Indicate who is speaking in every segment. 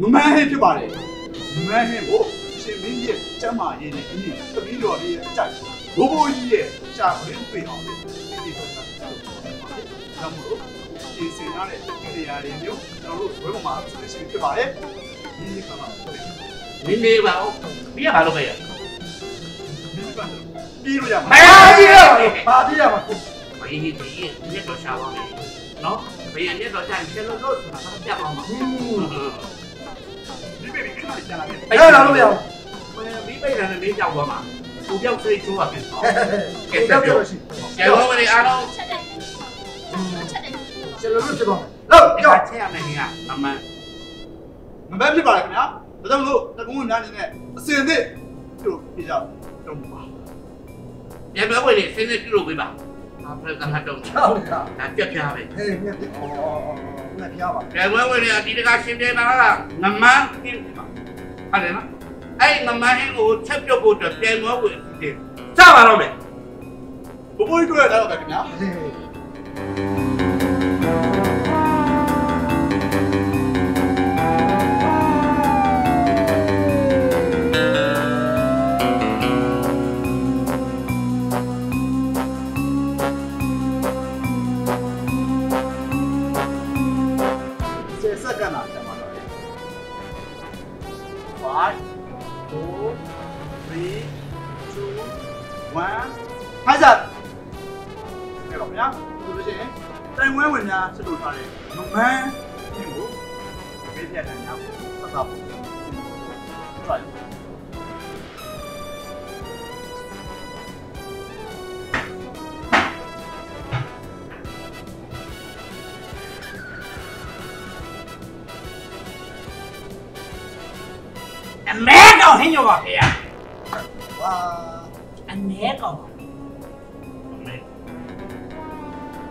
Speaker 1: မမန်းဟင်းဖြစ်ပါတယ်မမန်းဟင်းကိုရှင်မင်းရဲ့ကျမ်းမာရေးနဲ့အမြင့်သမီးတော်လေးရဲ့အကြိုက်ဘိုးဘိုးကြီးရဲ့ရှာပရင်းပေအောင်ဒီဒီတော့ဆက်လုပ်ပါမယ်။ဒါမို့ဒီစင်ရတဲ့ကိရိယာတွေမျိုးကျွန်တော်တို့ဝေပေါ်မှာဆက်ရှင်ဖြစ်ပါတယ်။ဒီကမှာ
Speaker 2: မင်းမေးပါဦးပြီးရပါလို့ပဲရ
Speaker 1: ပြီးလို့ရမှာ
Speaker 2: မရကြီးတော့
Speaker 1: ပါပြီးရမှာ
Speaker 2: ဘယ်ဒီဒီညက်တော့ရှာပါမယ်နော်ဘယ်ညက်တော့ကြိုင်ချက်လို့လို့ဆိုတာတော့ပြပါမှာ
Speaker 1: ဒီဘေဘီခဏကြာလာတယ်
Speaker 3: အဲ့ဒါလို့မရဘူး
Speaker 2: မင်းပိတ်တယ်နဲ့မင်းကြောက်သွားမှာကိုပြောက်စိတ်ချိုးပါပြန်တော့ကဲ
Speaker 3: ကဲ
Speaker 2: ဆက်
Speaker 3: ပြော
Speaker 2: ပြော
Speaker 3: လို့ရှိ
Speaker 2: ကဲတော့မင်းအားလုံး
Speaker 4: ချက်တယ်ချက်တယ်
Speaker 3: ကျွန်တော်တို့ဖြစ်သွားမယ်လို့
Speaker 2: ဒီ
Speaker 3: ပြော
Speaker 2: ကချက်ရမယ်ခင်ဗျာမမန်
Speaker 1: မမန်းဖြစ်ပါတယ်ခင်ဗျာဒါကြောင့်လို့တကုန်းများနေနဲ့အစင်သစ်ပြုတ်ပြကြတော့ပါ
Speaker 2: ပြန်ပြောဝင်နေစင်းနေပြုလုပ်ပေးပါအဖရကန်တော့
Speaker 3: ချောက်တာ
Speaker 2: ဒါပြက်ပြပဲ
Speaker 3: ဟေးမြတ်အော် ငါဖျားပါ
Speaker 2: ပြန်ပြောဝင်နေအဒီတကရှင်းတယ်လားငမန်းကင်းပါဟုတ်တယ်နော်အဲ့ငမန်းဟင်းကိုချက်ပြုတ်ဖို့အတွက်ပြန်ပြောဝင်တယ်စပါတော့မယ်
Speaker 1: ဘိုးဘိုးကြီးတွေ့ရတော့ခင်ဗျာ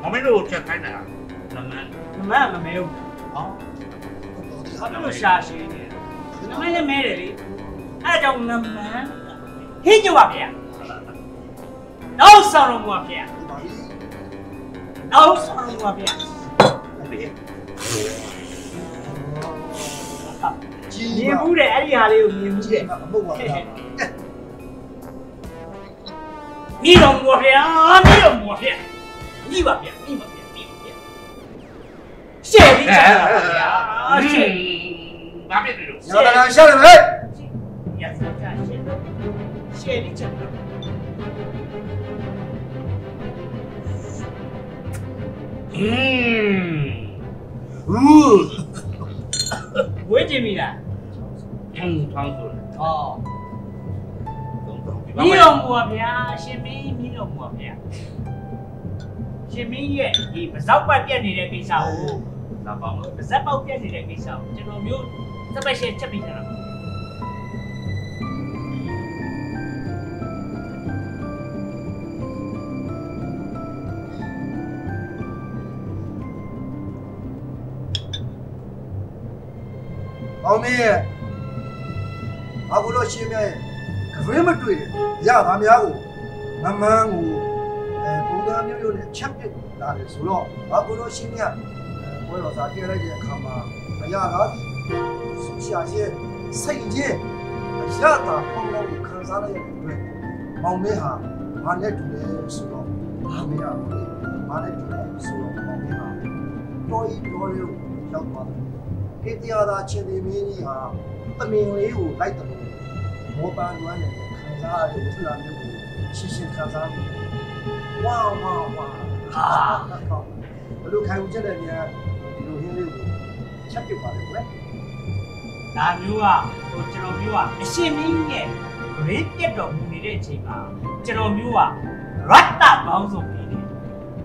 Speaker 1: မမ
Speaker 5: င်း
Speaker 2: တို့ချက်ခိုင်းတာငမန်း
Speaker 5: မမမမဲဘူးဟောဘာလို့ရှာရှင်းနေလဲမမဲလည်းမဲတယ်လေအဲ့ကြောင့်ငမန်းဟင်းရောပါဖေရနောက်ဆောင်တော့မှာဖေရ
Speaker 3: ပါပြီ
Speaker 5: နောက်ဆောင်တော့မှာဖေရ
Speaker 3: ကြီး
Speaker 5: မြင်ဘူးတယ်အဲ့ဒီဟာလေးကိုမြင်ဘူးတယ်
Speaker 3: မဟုတ်ပါဘူး
Speaker 5: မိတော်မူဖေရမိတော်မူဖေ ရမိပါဖေရမိပါဖေရမိပါဖေရရှယ်ပြီးချက်တာဖေရရှယ်
Speaker 2: ဘာဖြစ်တယ်လို့
Speaker 3: ညောတနာရှာတယ်ပဲ
Speaker 5: ရစကြရှယ်ရှယ်ပြီးချက်တာ
Speaker 2: อืม
Speaker 3: ဟူး
Speaker 5: ဝေးကြည့်မိလား
Speaker 2: อืมထောင်းဆိုတယ်
Speaker 5: ဟော
Speaker 2: သုံးတော့
Speaker 5: မိတော်မူပါဗျာရှင်မင်းမိတော်မူပါဗျာ ရှင်မင်းရဲ့ဒီပစောက်ပတ်ပြက်နေတဲ့ကိစ္စကို
Speaker 2: လာပါမယ်
Speaker 5: ပါဇက်ပေါက်ပြက်နေတဲ့ကိစ္စကိုကျွန်တော်မျိုးစပက်ရှယ်ချက်ပြီးတာ
Speaker 3: အောင်မင်းရဲ့အခုလို့ရှင်းမြရဲ့ဂရင်းမတွေ့တယ်ရပါများကိုမမန်းကို အဲပုံသားမျိုးမျိုးနဲ့ချက်ပစ်လာတယ်ဆိုတော့အခုလို့ရှင်းမြဘွဲတော်စာပြလိုက်တဲ့အခါမှာအရာကဆူရှာရဲ့စိတ်ကြီးအရသာပေါင်းပေါင်းကိုခံစားရတဲ့အတွက်မောင်မင်းဟာဘာနဲ့တူလဲဆိုတော့ဘာမရဘူးလေဘာနဲ့တူလဲဆိုတော့မောင်မင်းဟာတော်ဤတော်ရုံရောက်သွားတယ်ကေတရားသာချင်းဒီမင်းကြီးဟာတမင်လေးကိုလိုက်တယ်လို့မောပန်းလွမ်းနေတဲ့ခံစားရတဲ့ထလာမျိုးကိုရှင်းရှင်းခံစားမိတယ် ဝါဝါဝါဟာဘလို့ခံယူချက်တဲ့များဒီလိုဟင်းလေးကိုချက်ပြပါလေကွယ်
Speaker 5: ဒါမျိုးကဟိုကျွန်တော်မျိုးကအရှင်မင်းရဲ့ဂရင်းပြက်တော်မူနေတဲ့အချိန်မှာကျွန်တော်မျိုးကရတ္တပေါင်းစုံပြီးတယ်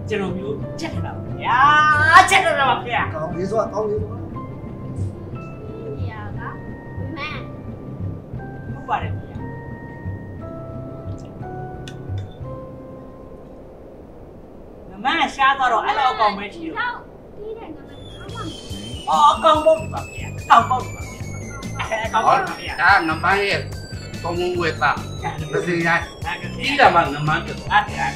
Speaker 5: ကျွန်တော်မျိုးချက်ထတာပါဗျာချက်ထတာပါဗျာ
Speaker 3: ကောင်းလေးစွာကောင်းလေးစွာ
Speaker 4: ဒီရကမန်း
Speaker 5: ဟုတ်ပါတယ်
Speaker 4: mẹ
Speaker 5: xa tao rồi lo còn mày chịu ờ con bông bạc nhẹ con bông bạc nhẹ con bông
Speaker 2: bạc
Speaker 5: nhẹ ta nằm bay
Speaker 2: con muốn nguyệt bạc nó gì này chỉ là bằng nằm mang được.
Speaker 5: Át thì
Speaker 2: ai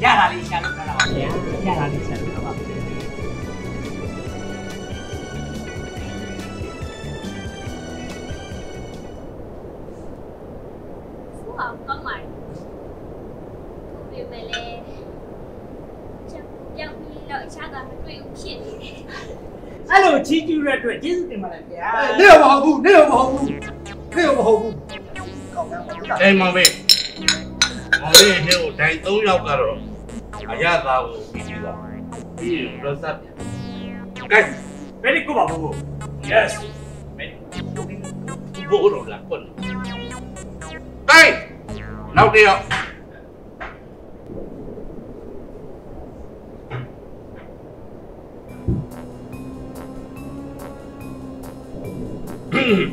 Speaker 2: ya la lisa nunca la bạc nhẹ
Speaker 5: ya la lisa nunca bạc nhẹ con mày. ချီး
Speaker 4: ကျူးတဲ့အတွ
Speaker 5: က်ကျေးဇူးတင်ပါတယ်ဗျာ
Speaker 3: နေရောမဟုတ်ဘူးနေရောမဟုတ်ဘူးနေရောမဟုတ်ဘူးကောင်းတယ်ဟုတ်လား
Speaker 2: အိမ်မောင်မေမောင်မေဟဲ့ကိုဒိုင်၃ယောက်ကတော့အရသာကိုပြီးပြီလားပြီးရင်ရစပ်ပြန်ကဲ
Speaker 5: very good ပါဘူး yes very
Speaker 2: ဘိုးတော်လာကွန်းကဲနောက်တစ်ယောက် ဟယ်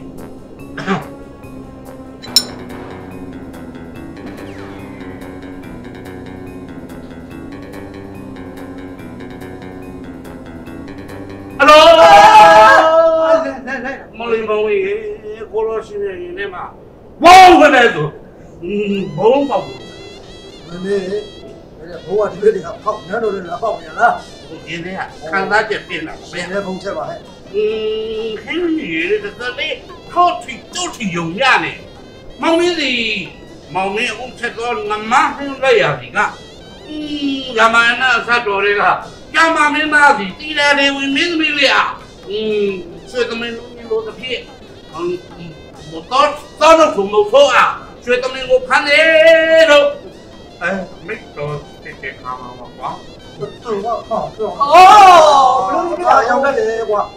Speaker 2: လို
Speaker 3: လဲလဲလဲ
Speaker 2: မလေးမောင်ကြီးကိုလိုရှိနေနေမှာဝုန်းကနေဆိုဘုံပေါက်ဘူး
Speaker 3: မမေအဲ့ဘိုးကဒီလိုတွေကဖောက်နန်းတော်တွေလည်းဖောက်နေလား
Speaker 2: ကိုကျင်းတဲ့ခံစားချက်ပြင်လာ
Speaker 3: ဆ
Speaker 2: ဗျာ
Speaker 3: င်းရဲပုံချက်ပါဟဲ့
Speaker 2: 嗯，黑鱼这这嘞，靠腿都是有呀呢。毛呢是毛呢，我吃到那马上来呀的个。嗯，干嘛那啥做的个？干嘛没那的？地来的为没没的啊？嗯，这个没弄你落个屁。嗯嗯，我到到那土木错啊，这个没我看的都。哎，没到这这看嘛嘛光。对，
Speaker 3: 我靠，对。哦，
Speaker 5: 不
Speaker 3: 用你别打，要不然嘞，我。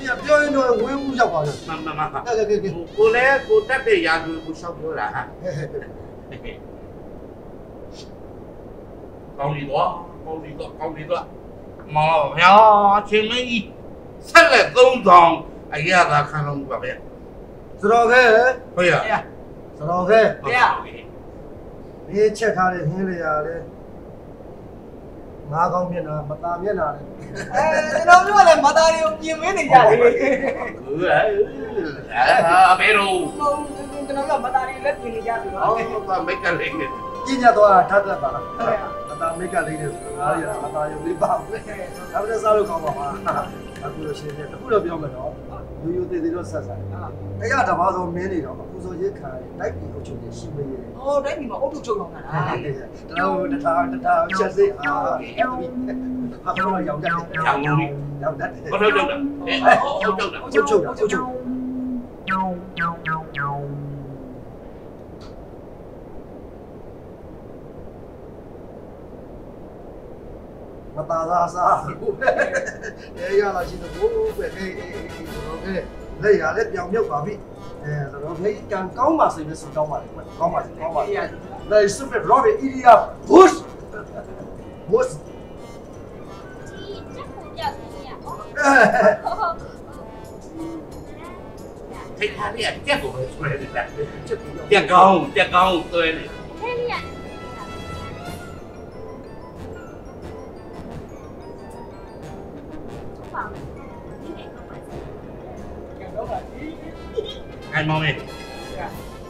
Speaker 3: ပြပြောရင်တော့ဝင်းဦးရောက်ပါလေ
Speaker 2: မမမ
Speaker 3: ကဲကဲကဲကဲ
Speaker 2: ကိုလည်းကိုတက်တဲ့ရာဇဝင်ကိုရှောက်ပြောတာဟာကောင်းပြီတော့ကောင်းပြီတော့ကောင်းပြီတော့မောဗျာချင်းမကြီးဆက်လက်သုံးဆောင်အရာသာခံလို့ပါဗျာ
Speaker 3: စတော်ခဲ
Speaker 2: ဟုတ်ရ
Speaker 5: ဗျာ
Speaker 3: စတော်ခဲ
Speaker 5: ဗျာ
Speaker 3: ဒီချက်ထားတဲ့ဟင်းလေးရလဲ ငါးကောင်းမျက်နှာမตาမျက်နှာလေ
Speaker 5: အဲကျွန်တော်တို့ကလည်းမသားတွေကိုပြင်မင်းနေကြတယ်
Speaker 2: ဘူးအာဘယ်လို
Speaker 5: ကျွန်တော်တို့ကမသားတွေလည်းပြင်နေကြတယ်
Speaker 2: အော်ဘာမိတ်ကလေးနဲ့
Speaker 3: ပြညတ်သွားထပ်သက်ပါလားမตาမိတ်ကလေးနဲ့ဆိုငါးရမตาရုပ်လေးပါဘူးဒါပေမဲ့စားလို့ကောင်းပါပါအခုလို့ရှိရင်တခုတော့ပြောမယ်နော်ရိုးရိုးသေးသေးတော့ဆက်ဆိုင်အဲ့ရတပါးဆိုမင်းနေတော့အခုဆိုရေးခံတိုက်ပြီးအချုပ်နေရှိမနေတယ်
Speaker 5: အော် တိုင်းဒီမှာအုတ်ထုတ်ချုပ်တော့တာ
Speaker 3: တော့တထားတထားချက်စိအာဟာတော့ရောက်တယ်
Speaker 2: ကြောင်လုံး
Speaker 3: ရောက်တယ်
Speaker 2: ဘာလို့ကြောက်တာအဲဟုတ်ကြောက်တာ
Speaker 3: ချုပ်ချုပ်ချုပ်ချုပ်မตาသာစားအဲရလာရှိတော့ဘိုးပဲအေးအေးအေးဆိုတော့အဲလက်ရလက်ပြော င်မြုပ်ပါပြီအဲဆိုတော့ခေကံကောင်းပါစေပဲဆိုကောင်းပါလေကောင်းပါစေကောင်းပါလေလက်စုပဲရောဘီအီဒီယာဘုစ်ဘုစ်
Speaker 4: ဒီချက်ကိုကြောက်နေရအောင်
Speaker 2: ထိတ် အဲမောင်မေ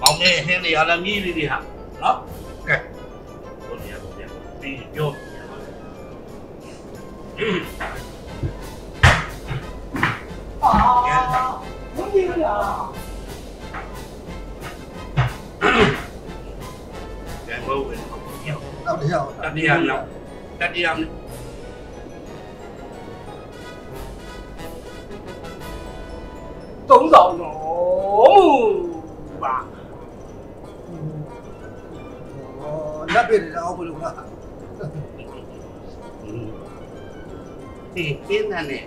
Speaker 2: မောင်မေဟင်းနေရလားမြည်လေးတွေဟာနော်ကဲဘုရားဘုရားပြီးပြော
Speaker 5: အာဘုန်းကြီးလား
Speaker 2: ကဲဘုရားပြော
Speaker 3: တော့တရား
Speaker 2: တတိယမြောက်တတိယမြောက်
Speaker 5: သုံးဆောင် mu ba
Speaker 3: na be da abu lu ba eh kina
Speaker 2: ne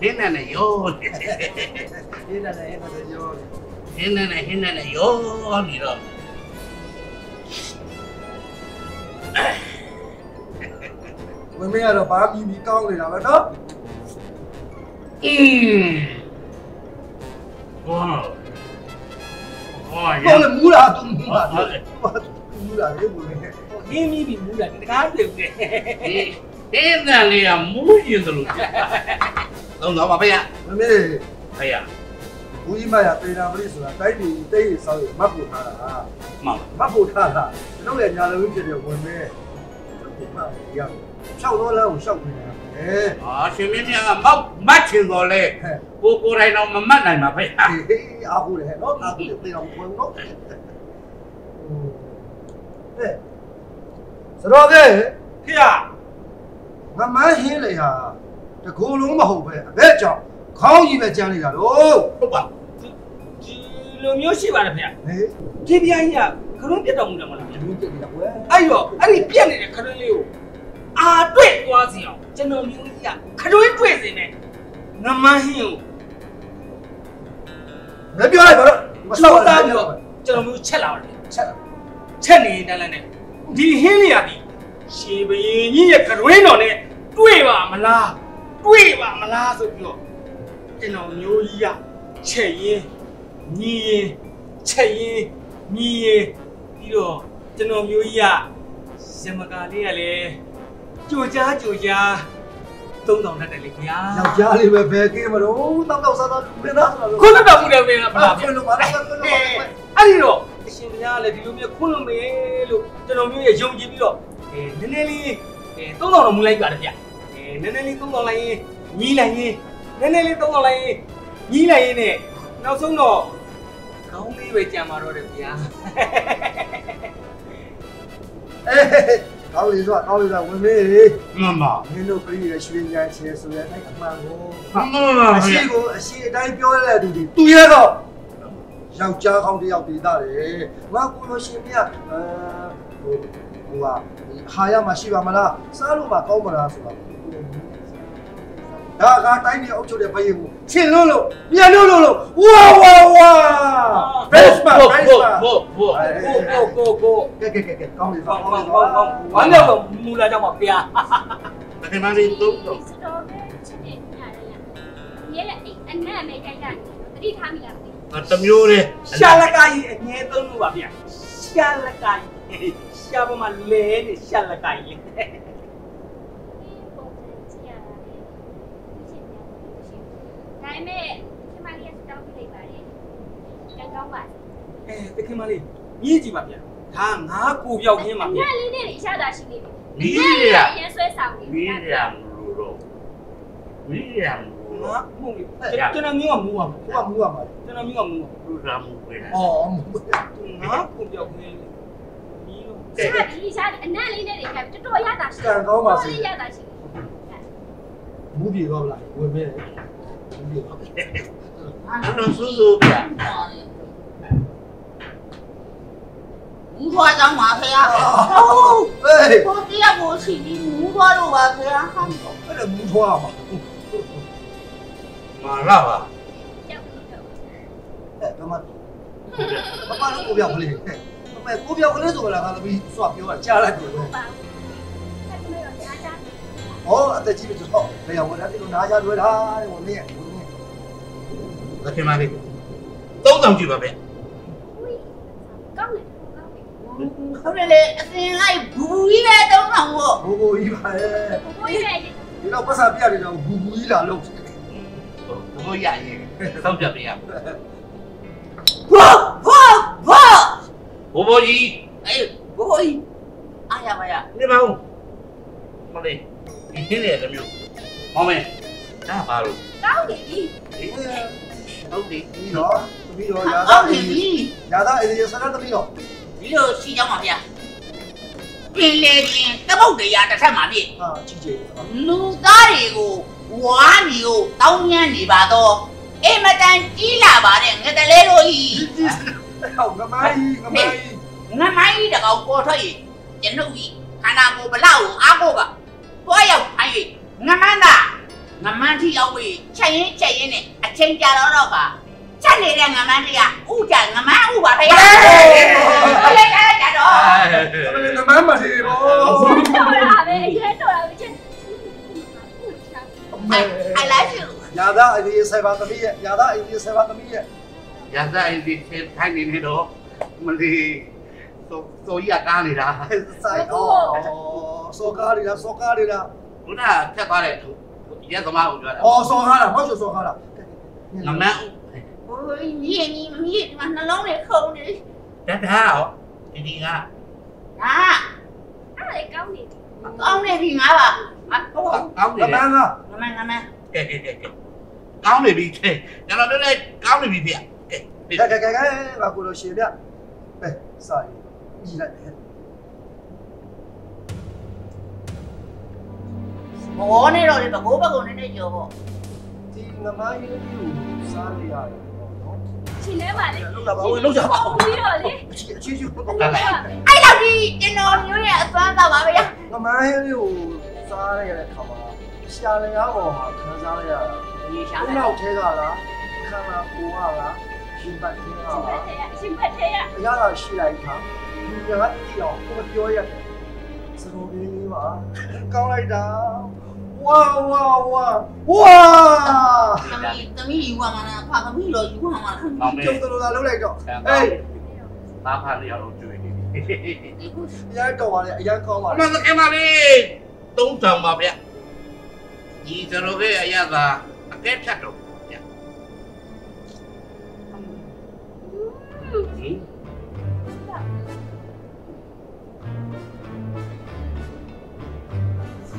Speaker 2: kina ne yo ne kina ne kina ne
Speaker 3: yo kina ne kina ne yo
Speaker 2: ni ro မမေကတော့ဘာပြီးပြီး
Speaker 3: ကောင်းနေတာပဲเนาะอื
Speaker 2: ม哇 ဟုတ်လေ
Speaker 3: မူးတာသူမူးတာဟုတ်တယ်မူးတာလေ
Speaker 5: ဘုရင်နင်းမိပြီမူးတာတကားတွေပဲ
Speaker 2: တင်းတန်လေးကမူးရင်သလိုလုံးတော့ပါဖေ
Speaker 3: ရမမေ
Speaker 2: ဖေရ
Speaker 3: ဘူးကြီးမရပေနာပရိဆိုတာတိုက်တီတိတ်ရဆောက်ရမတ်ဖို့ထားတာ
Speaker 2: မှန်ပါ
Speaker 3: မတ်ဖို့ထားတာကျွန်တော်လည်းညာလုံးဖြစ်တယ်ဝင်မဲကျွန်တော်ကရအောင်ရှောက်တော့လမ်းကိုရှောက်နေတာအဲ
Speaker 2: အာရှင်မင်းကမောက်မတ်ချင်တော်လဲ ကိုကိုယ်တိုင်တော့မမတ်နိုင်ပါဖေရ
Speaker 3: ဟေးအားကိုလေနော်အားကိုလေတေအောင်ဝင်တော့ဟဲ့စတော်ကဲ
Speaker 5: ဖေရ
Speaker 3: ငမန်းဟင်းလေဟာတကူလုံးမဟုတ်ပဲအဘက်ကြောင့်ခေါင်းကြီးပဲကြမ်းနေတာလို့
Speaker 2: ဟုတ်ပါ
Speaker 5: ဒီလိုမျိုးရှိပါတယ်ဖေရ
Speaker 3: ဟေး
Speaker 5: ဒီပြိုင်ကြီးကခရုံးပြတ်တော်မူတယ်မလားဗျာ
Speaker 3: ဘူးပြစ်နေတာကွယ်
Speaker 5: အဲ့တော့အဲ့ဒီပြက်နေတဲ့ခရုံးလေးကိုအာတွေ့သွားစီအောင်ကျွန်တော်မျိုးကြီးကခရုံးတွေ့စင်နဲ့ငမန်းဟင်းကို
Speaker 3: မပြောလိုက်ပါတော့မ
Speaker 5: စော
Speaker 3: ဆောက်
Speaker 5: က်
Speaker 3: တာ
Speaker 5: သားပြီး
Speaker 3: ပြော
Speaker 5: တော့ကျွန်တော်မျိုးချက်လာတယ်
Speaker 3: ချက်
Speaker 5: ချက်နေတန်းလန်းနဲ့ဒီဟင်းလေးရသည်ရှေဘရင်ကြီးရဲ့ကရွင်းတော်နဲ့တွေ့ပါမလားတွေ့ပါမလားဆိုပြီးတော့ကျွန်တော်မျိုးကြီးကချက်ရင်ညီရင်ချက်ရင်ညီရင်ပြီးတော့ကျွန်တော်မျိုးကြီးကရမကာလေးကလည်းကြိုကြားကြိုကြား သုံးဆောင်တတ်တယ်လေခင်ဗျာ
Speaker 3: ယောက်ျားလေးပဲဘယ်ကင်းမလို့တောက်တောက်စားစားမင်းသားဆိုတာလို့
Speaker 5: ခုနတော်မူတယ်ပြင်လားဗလားဗျာ
Speaker 3: ခွန်းလို့ပါတော့ခွန်းလို့ပါ
Speaker 5: အဲ့ဒီတော့အရှင်ဘုရားလည်းဒီလိုမျိုးခွန်းလို့မယ်လို့ကျွန်တော်မျိုးရဲ့ယုံကြည်ပြီးတော့အဲနည်းနည်းလေးအဲသုံးတော်တော်မူလိုက်ပါတယ်ဗျအဲနည်းနည်းလေးသုံးတော်လိုက်ရင်ညီးလိုက်ရင်နည်းနည်းလေးသုံးတော်လိုက်ရင်ညီးလိုက်ရင်နဲ့နောက်ဆုံးတော့ကောင်းလေးပဲကြံပါတော့တယ်ဗျာ
Speaker 3: အေး ကောင်းလေးဆိုကောင်းလေးဆိုဝင်မေး
Speaker 2: မှန်ပါ
Speaker 3: မင်းတို့ပြည်ရရွှေညာချေဆိုရဲအဲ့အမှန်ကို
Speaker 2: မှန်ပါ
Speaker 3: အရှိကိုအရှိအတိုင်းပြောရတဲ့သူဒီသူရဲတော့ယောက်ျားကောင်းတစ်ယောက်တည်တာတယ်ငါကိုလို့ရှင်မြတ်အဲဟိုဟိုဟာဟာရမရှိပါမလားစားလို့မကောင်းမလားဆိုတော့ ဒါကတိုင်းပြည်အုပ်ချုပ်တဲ့ဘယင်ကိုချင်လို့လို့မြန်လို့လို့ဝါဝါဝါ best man best man
Speaker 2: ဘို့ဘို့
Speaker 5: ကိုကိုကိုကို
Speaker 3: ကဲကဲကဲကောင်းပြီ
Speaker 5: ကော
Speaker 3: ကော
Speaker 5: င်း
Speaker 3: င်း
Speaker 5: ကော
Speaker 3: ပြီ
Speaker 5: င်းကောင်းကောင်းဘာလို့တော့မူလာကြောင့်ပါဗျာ
Speaker 2: တကယ်မှလည်းသုံးတော့
Speaker 4: စတော်ပဲချက်နေညာတယ်ရရဲအဲ့အနက်မဲ့ကြိုက်တာတတိထားမိလားမသိ
Speaker 2: တမျိုးလေ
Speaker 5: ရှာလကာကြီးအငဲသုံးလို့ပါဗျာရှာလကာကြီးရှာပေါ်မှာလဲနေရှာလကာကြီး
Speaker 4: ဘူးပုံစံကြည့်ရတာလေဒီချက်ညာမရှိဘူးဒါ ပေမဲ့ဒီမလေးကစတော်ပြလိုက်ပါလေကံကောင်းပါ
Speaker 5: အဲတခင်မလေးမြည်ကြည့်ပါဗျာဒါငါကိုပြောက်ခင်းပါ
Speaker 4: အ
Speaker 5: ဗျာ
Speaker 4: နက်လေးနဲ့ရတာရှိနေပြီ
Speaker 2: မီးရ
Speaker 4: ရဆွဲဆောင်နေ
Speaker 2: မီးရမလို့တော့မီးရမလို့
Speaker 5: ငါမှုန်ကျွန်တော်မျိုးကမူပါ
Speaker 3: ဟိုကမူရမှာ
Speaker 5: ကျွန်တော်မျိုးကမူပါ
Speaker 2: လူရာမှုပဲ
Speaker 3: အော်မူ
Speaker 5: ငါကိုပြောက်ခင်းမြည်လို့
Speaker 4: ရှာဒီရှာအနက်လေးနဲ့တွေကတော်တော်ရတာရှိ
Speaker 3: ကံကောင်းပါစေ
Speaker 4: လေးရတာရှိ
Speaker 3: မူပြေတော့လားဝင်မဲ မူပြေတော့
Speaker 2: အဲ့တော့စူးစူးပြ
Speaker 6: မူးသွားကြောင်းပါဖေဟာ
Speaker 3: ဟေး
Speaker 6: ကိုတရားကိုရှိပြီးမူးသွားတော့ပါဖေဟာဟမ်
Speaker 3: အဲ့ဒါမူထွားမှာ
Speaker 2: မာလာပါ
Speaker 4: ကြောက်လို့တော့
Speaker 3: အဲ့ဒါမှပပတော့ကိုပြောက်ကလေးဟဲ့ပပကိုပြောက်ကလေးဆိုလာငါသမီးစွာပြောတာကြားလိုက်တယ် ဟောအသက်ကြီးပြီဆိုတော့ဘယ်ရောက်လာတယ်လို့နားကြလွယ်တာတဲ့ဝင်နေဝင်နေ
Speaker 2: တကယ်မှလည်းသုံးဆောင်ကြည့်ပါဗျ
Speaker 4: ဦးကောင်းတယ်ကောင်းတယ်
Speaker 6: ဟုတ်တယ်လေအစင်လိုက်ဘူးကြီးပဲတုံးအောင်ပေါ့
Speaker 3: ဘိုးဘိုးကြီးပါရဲ့
Speaker 4: ဘိုးကြီးရဲ့
Speaker 3: ဒီတော့ပတ်စာပြရတယ်တော့ဘူဘူကြီးလာလို့
Speaker 2: ဘိုးရရင်စောင့်ပြပေးရ
Speaker 6: ဘောဘောဘော
Speaker 2: ဘိုးဘိုးကြီး
Speaker 6: အေးဘောကြီးအားရပါရ
Speaker 2: နေပါဦးမလေး ဒီခင်းလေတမျိုးမောင်မဲဒါပါလို့
Speaker 4: ကောင်းတယ်ဒီ
Speaker 2: ဟုတ်ပြီ
Speaker 3: ဒီတော့သမီးတော့ရာ
Speaker 6: အော
Speaker 3: သာ
Speaker 6: က်နေပြီ
Speaker 3: ရာသာအေးရဆရာသမီးတော့
Speaker 6: ဒီလိုရှိကြောင်းပါဗျာပင်လေပြင်တပုတ်တရားတစ်ထက်မှာပြည့်
Speaker 3: ဟာကြည့်ကြည့်
Speaker 6: လူသားတွေကိုဝါးနေကိုတောင်းညမ်းနေပါတော့အေးမတန်ကြီးလာပါတဲ့ငကလေးတို့ဤ
Speaker 3: ဟောငမိုင်းငမိုင်း
Speaker 6: ငမိုင်းတကောင်ပေါ်ထွက်ရင်ကျွန်ုပ်ဤခန္ဓာကိုယ်ဗလောက်ကိုအားကိုက တွားရောက်ခိုင်း၍ငမန်းတာငမန်းထီရောက်ပြီးချက်ရင်ချက်ရင်နဲ့အချိန်ကြာတော့တော့ကချက်နေတဲ့ငမန်းတရားဥကြငမန်းဥပါဖေးဟုတ်လေအဲ့ကြတော့
Speaker 3: ငမိုင်းမသေးဘော
Speaker 4: တော်တာပဲအရင်တော်တာပဲချက်
Speaker 6: I love you
Speaker 3: ရာသာအေးရဆရာသမီးရဲ့ရာသာအေးရဆရာသမီးရဲ့
Speaker 2: ရသအင်းဒီထိုင်နေနေတော့မလေးဆိုဆိုရကားနေတာ
Speaker 3: ဆိုင် အော်စောကားရီလားစောကားရီလား
Speaker 2: ခုနဖြတ်သွားတဲ့ရက်သမားကိုပြောတာ
Speaker 3: အော်စောကားလားမဟုတ်စောကားလား
Speaker 2: ငမန်း
Speaker 6: ဟိုမြင့်ကြီးမြင့်မှာနှလုံးနဲ့ခုံနေ
Speaker 2: တတ်တာရောဒီဒီက
Speaker 6: ဟာ
Speaker 4: အဲ့ဒါလေကောင်းနေပြီ
Speaker 6: ကောင်းနေပြီငါပါအတော့
Speaker 2: ကောင်းနေ
Speaker 3: င
Speaker 2: တယ်
Speaker 3: မိုင်းက
Speaker 6: ငမန်းငမန်း
Speaker 2: ကဲကဲကဲကဲကောင်းနေပြီတဲ့ကျွန်တော်တို့လည်းကောင်းနေပြီဗျကဲ
Speaker 3: ကဲကဲကဲငါကိုလို့ရှင်ပြပဲစာရီကြီးလိုက်တယ်
Speaker 6: ဘောနဲ့တော့လေဘကိုးဘကုံနဲ့နဲ့ကြော်ပေါ့
Speaker 3: ဒီငမရင်းလေးကိုစားလိုက်ရတယ်ပေါ့နော်
Speaker 4: ရှင်လဲပါလေ
Speaker 3: လောက်တာပါဝင်လောက်ကြပါဦး
Speaker 4: ပြီးတော့လေ
Speaker 3: အချီအချီချူပေါ့
Speaker 6: အဲ့လောက်ဒီကျွန်တော်မျိုးရဲ့အစွမ်းတော့ပါဗျာ
Speaker 3: ငမရင်းလေးကိုစားရတဲ့ခါမှာရှာလျားပေါ်မှာခံစားရတာ
Speaker 6: ဒီရှာ
Speaker 3: ခု
Speaker 6: တယ်
Speaker 3: နောက်ထဲကလားခန္ဓာကိုယ်ကလားရှင်ပတ်သေးက
Speaker 4: ရှင်ဘ
Speaker 3: လား
Speaker 4: က်ထဲရရှင်ဘက်ထဲရ
Speaker 3: အရာသာရှိလိုက်ခါဒီကတိအောင်ကိုပြောရတယ်စရိုဘင်းလေးပါကောင်းလိုက်တာ ဝါဝါဝါဝါ
Speaker 6: သမီးသမီးယူပါမလားဖာသမီးတော့ယူပါမလား
Speaker 2: မောင်မေ
Speaker 3: ကျုံတော်လာလှုပ်လိုက်တော့
Speaker 2: ဟေး
Speaker 3: ဟေး
Speaker 2: သားဖာလျောက်တော့ကျွေးနေပြီ
Speaker 3: အရာကောင်းပါလေအရာကောင်းပါ
Speaker 2: အ
Speaker 3: လေ
Speaker 2: မစကေမလေးသုံးဆောင်ပါဗျဒီစရောကေအရသာအကဲဖြတ်တော့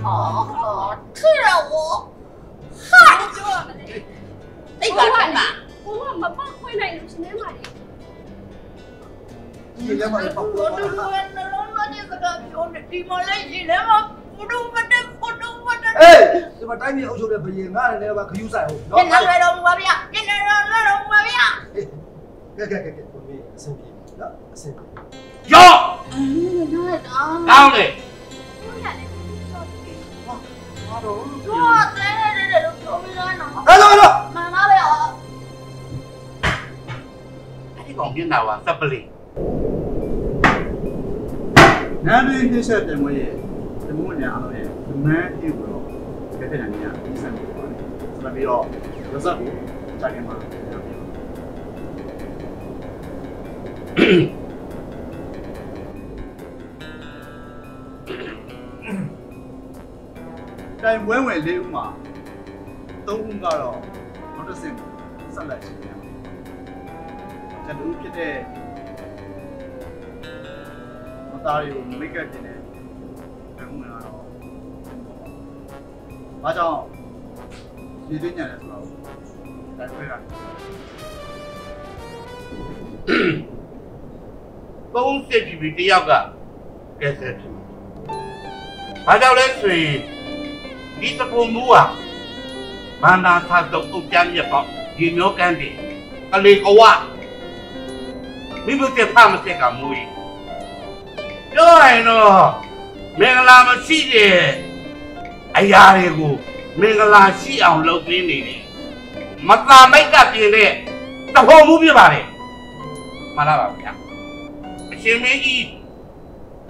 Speaker 2: ဟော
Speaker 6: ထရဝဟာ
Speaker 4: ပြောရမလဲ
Speaker 6: တိတ်ပါခဏ
Speaker 4: ဘုံကမပတ်ခွင့်နိုင်လို့ရှင်လဲပါလေ
Speaker 3: ဒီလည်းမလေးပေါ့
Speaker 6: ဘုဒ္ဓဘုရားနှလုံးသားကြီးကပြောနေဒီမလေးရှိတယ်မဘုဒ္ဓဘုရားဘုဒ္ဓဘုရား
Speaker 3: အေးဒီမှာတိုင်းပြည်အုပ်ချုပ်တဲ့ဘယင်ငါလည်းလည်းပါခယူးဆိုင်ဟုတ်
Speaker 6: ပြန်လာရတော့ပါဗျာပြန်လာတော့ပါဗျာ
Speaker 3: ကဲကဲကဲကဲကိုမင်းအဆင်ပြေနော်အဆင်ပြေ
Speaker 2: ယော့
Speaker 6: အဲ့ဒါတော့
Speaker 2: ကောင်းလေ
Speaker 4: ဘုရားလည်းပြောတယ်
Speaker 3: ဟာတော့
Speaker 6: တော့တဲ့တဲ့တဲ့လို့ပြောပြီးတော့နော်
Speaker 3: ဟဲ့လို့လို့
Speaker 6: မမပဲအော်
Speaker 2: အဲ့ဒီကောင်ပြင်းတာကစပလီ
Speaker 1: နန်းတွင်းနှိမ့်ဆက်တယ်မွေးရဲ့ဒီမို့ညာအောင်ရဲ့ဒီမန်းအေးကိုတော့ကဲတဲ့နေရာဒီဆက်ပြီးပါတယ်ဆက်ပြီးတော့ရစပ်ကိုတိုင်နေမှာတို င်ဝဲဝဲလေးဦးမှာသုံးဦးကတော့နောက်တစ်ဆင့်ဆက်လက်ရှိနေတယ်ကျွန်တော်ဖြစ်တဲ့မသားတွေကိုမိတ်ကပ်တင်တယ်ဘယ်မှမလာတော့ဘာကြောင့်ဒီသိညာလဲဆိုတော့ဒါခွဲတာ
Speaker 2: သုံးစစ်ကြည့်ပြီးတယောက်ကကဲဆက်ပြီဘာကြောင့်လဲဆိုရင် ဒီစပုံမူကမန္တာသာတော့အုပ်ကြမ်းရပေါ့ဒီမျိုးကန်းတယ်အလေကဝမိဘတဲ့ဖမစက်ကမူကြီးပြောရင်တော့မင်္ဂလာမရှိတဲ့အရာတွေကိုမင်္ဂလာရှိအောင်လုပ်ပေးနေတယ်မသာမိတ်ကပြင်တဲ့တဟုံမှုပြပါလေမှန်လားပါဗျာအရှင်မင်းကြီး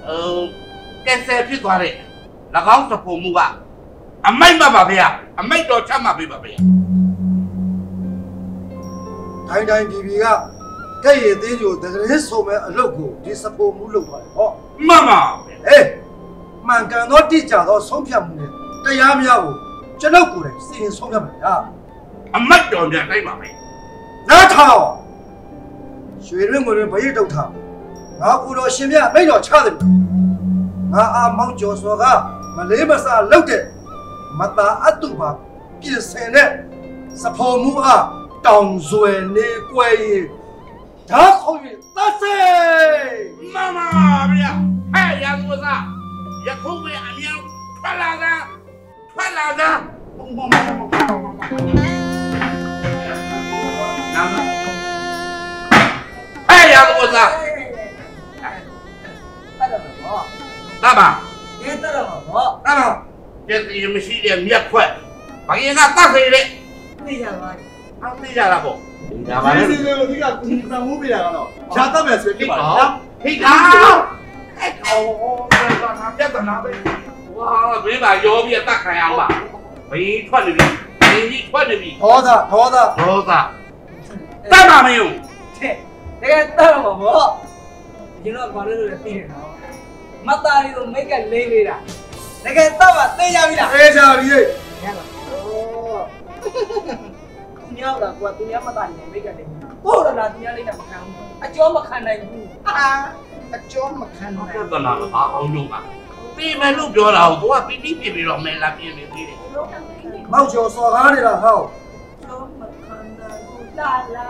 Speaker 2: ဟိုကက်ဆယ်ဖြစ်သွားတဲ့၎င်းသဖို့မှုက အမိုက်မပါဗျာအမိုက်တော်ချမှတ်ပေးပါဗျာ
Speaker 3: တိုင်းတိုင်းပြည်ပြည်ကကဲ့ရည်သေးကြိုတကယ်ဆိုမဲ့အလုပ်ကိုဒီစပိုမှုလုပ်သွားတယ်ဟော
Speaker 2: မှန်ပါဗျာ
Speaker 3: အေးမှန်ကန်သောတိကျသောဆုံးဖြတ်မှုနဲ့တရားများကိုကျွန်ုပ်ကိုယ်တိုင်စီရင်ဆုံးဖြတ်မှာဗျာ
Speaker 2: အမိုက်တော်များတိုင်းပါပဲ
Speaker 3: နားထောင်ရွှေရင်းငွေရင်းဘရိတ်တုတ်ထားငါကူတော်ရှင်မြတ်မိတ်တော်ချတယ်ငါအာမောင်ကျော်စောကမလေးမစားလုပ်တဲ့ မတာအတုပါပြင်ဆင်တဲ့စဖို့မှုအားတောင်ဆွယ်နေကွယ်ရင်ဓာတ်ခုံရင်သတ်စေ
Speaker 2: မှန်ပါဗျာဟဲ့ရသူစားယခုပဲအမြန်ထွက်လာတာထွက်လာတာနာမဟဲ့ရသူစား
Speaker 5: တတ်တယ်ဗော
Speaker 2: တပါ
Speaker 5: ဒီတတ်တယ် ဗော
Speaker 2: အဲ့တော့ကျက်စီမရှိတဲ့မြက်ခွက်ဘာရင်ကတတ်စေတဲ့
Speaker 5: သိကြပါ
Speaker 2: အောင်သိကြတာပေါ့ဒါပါ
Speaker 1: ဒီ
Speaker 2: လေ
Speaker 1: စီလေးကိုဒီကကူစံမှုပြတာကတော့ရှားတတ်မယ်ဆိုဖြစ်ပါလား
Speaker 2: ဟိတ်တာအဲ့ကောင်ဘာသာပြတ်နာပဲဝါဘေးပါရောပြီးတတ်ခံရအောင်ပါဘင်းထွက်နေပြီဘင်းကြီးထွက်နေပြီ
Speaker 3: ဒေါသဒေါသ
Speaker 2: ဒေါသတတ်ပါမယုံ
Speaker 5: တဲ့တကယ်တတ်တော့ဗောကျွန်တော်ဘာလို့လဲသိတယ်နော်မတ်သားလေးကိုမိတ်ကလေးလေးတာ တကယ်တတ်ပါသိကြပြီလား
Speaker 3: အေးချာရီရဲ့
Speaker 5: ရပါသူများကကွာသူများမသားနေမိတ်ကလေးဟုတ်လားသူများလေးနဲ့မခံဘူးအကျော်မခံနိုင်ဘူးအာအကျော်မခံနိုင်
Speaker 2: ပြတ်နာပါအောင်လို့ပါပြီးမယ်လို့ပြောတာကိုသူကပြီးပြီးပြီးတော့မယ်လာပြင်းနေသေးတယ်
Speaker 3: မောက်ကျော်စော်ကားနေတာဟော
Speaker 5: ကျော်မခံနိုင်ဘူးလာလာ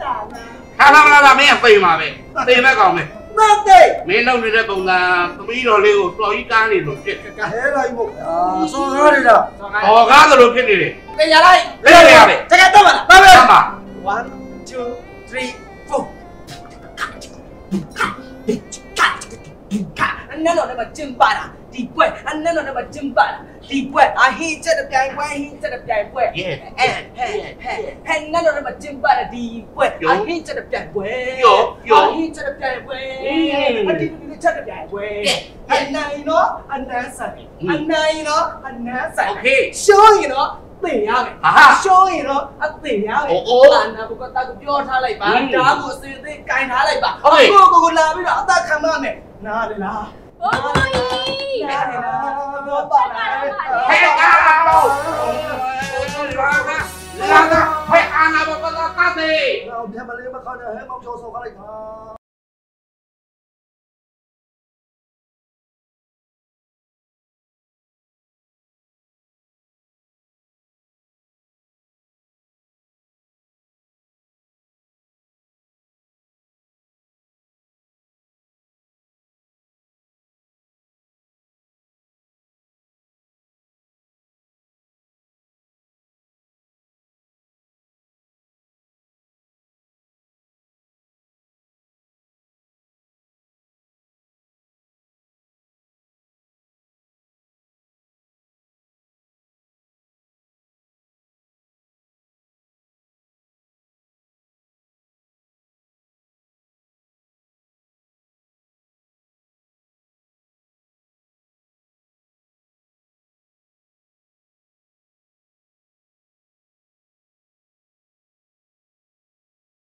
Speaker 5: လာလာ
Speaker 2: ခါလာလာလာမင်းကသိမှာပဲသိမဲ့ကောင်ပဲ
Speaker 3: မတဲ့တဲ့
Speaker 2: မင်းလုပ်နေတဲ့ပုံစံသမီးတော်လေးကိုတော်ကြီးကားနေလို့ဖြစ်တယ်
Speaker 3: ကဲလိုက်မို့အာစောကားရတာ။
Speaker 2: ဟောကားသလိုဖြစ်နေတယ်
Speaker 5: တေးရလိုက်။
Speaker 2: လက်ရရတယ်
Speaker 5: တကယ်တော့မလား
Speaker 3: ဒါပဲ။
Speaker 2: အမ
Speaker 5: 1 2 3 4အနက်တော်နဲ့မကျင်းပါတာ ဒီပွဲအနက်တော်နဲ့မကျင်းပါတာဒီပွဲအဟင်းချက်တဲ့ပြိုင်ပွဲဟင်းချက်တဲ့ပြိုင်ပွဲ။
Speaker 2: Yes
Speaker 5: အဲဟဲ့ဟဲ့ဟဲ့နတ်တော်နဲ့မကျင်းပါတဲ့ဒီပွဲအဟင်းချက်တဲ့ပြိုင်ပွဲအဟင်းချက်တဲ့ပြိုင်ပွဲအဒီဒီချက်တဲ့ပြိုင်ပွဲအနိုင်တော့အနန်းဆိုင်အနိုင်တော့အနန်းဆိုင်
Speaker 2: Okay
Speaker 5: ရှုံးရင်တော့သိရမယ်
Speaker 2: အာဟာ
Speaker 5: ရှုံးရင်တော့အသိရမယ်
Speaker 2: အိုးအိုး
Speaker 5: အာနာဘကတာကိုပြောထားလိုက်ပါ
Speaker 2: ဟင်း
Speaker 5: ဒါကိုအစီအသေးကင်ထားလိုက်ပါ
Speaker 2: ဟုတ်ကဲ့
Speaker 5: ကိုကိုကိုလာပြီးတော့အသက်ခံမမယ်နားလေလား
Speaker 4: ဘိုးဘိုးကြီး
Speaker 5: နားလေလားဘောပါလား။
Speaker 2: ဟဲ့ကား။လာတာဟဲ့အာနာဘကတာကားသေး
Speaker 3: တော့ပြန်မ